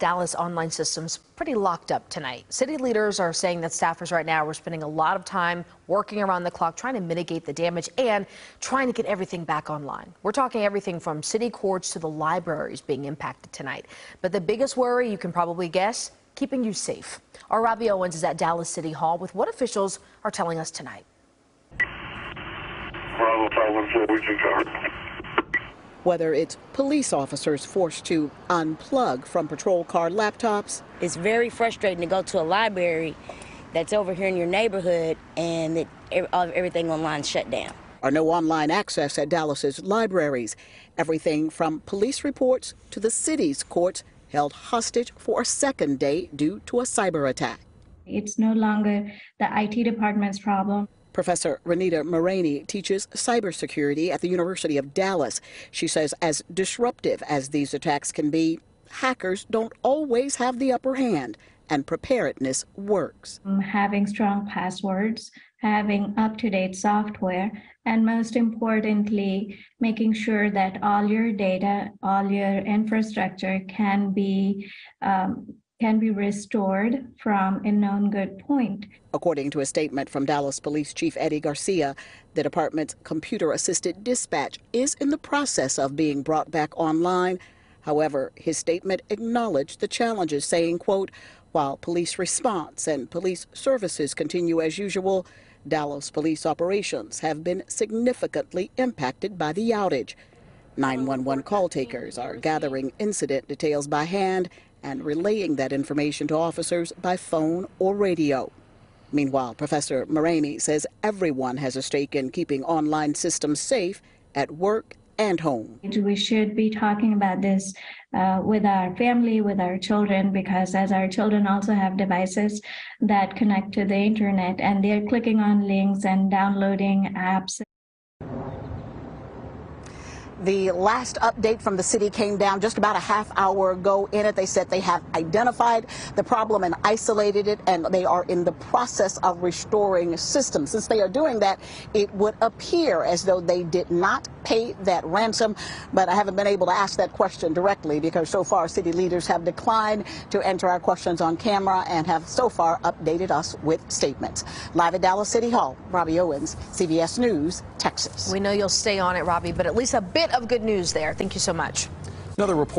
Dallas online systems pretty locked up tonight. City leaders are saying that staffers right now are spending a lot of time working around the clock trying to mitigate the damage and trying to get everything back online. We're talking everything from city courts to the libraries being impacted tonight. But the biggest worry you can probably guess keeping you safe. Our Robbie Owens is at Dallas City Hall with what officials are telling us tonight. Bravo 514, we can cover whether it's police officers forced to unplug from patrol car laptops. It's very frustrating to go to a library that's over here in your neighborhood and that everything online shut down. Or no online access at Dallas's libraries. Everything from police reports to the city's courts held hostage for a second day due to a cyber attack. It's no longer the IT department's problem. Professor Renita Murimi teaches cybersecurity at the University of Dallas. She says as disruptive as these attacks can be, hackers don't always have the upper hand and preparedness works. Um, having strong passwords, having up to date software, and most importantly, making sure that all your data, all your infrastructure can be um, can be restored from a known good point. According to a statement from Dallas Police Chief Eddie Garcia, the department's computer assisted dispatch is in the process of being brought back online. However, his statement acknowledged the challenges, saying, quote, while police response and police services continue as usual, Dallas police operations have been significantly impacted by the outage. 911 call takers are gathering incident details by hand and relaying that information to officers by phone or radio. Meanwhile, Professor Murimi says everyone has a stake in keeping online systems safe at work and home. We should be talking about this uh, with our family, with our children, because as our children also have devices that connect to the internet and they're clicking on links and downloading apps. The last update from the city came down just about a half hour ago. In it, they said they have identified the problem and isolated it, and they are in the process of restoring systems. Since they are doing that, it would appear as though they did not pay that ransom, but I haven't been able to ask that question directly because so far city leaders have declined to answer our questions on camera and have so far updated us with statements. Live at Dallas City Hall, Robbie Owens, CBS News, Texas. We know you'll stay on it, Robbie, but at least a bit of good news there. Thank you so much. Another report.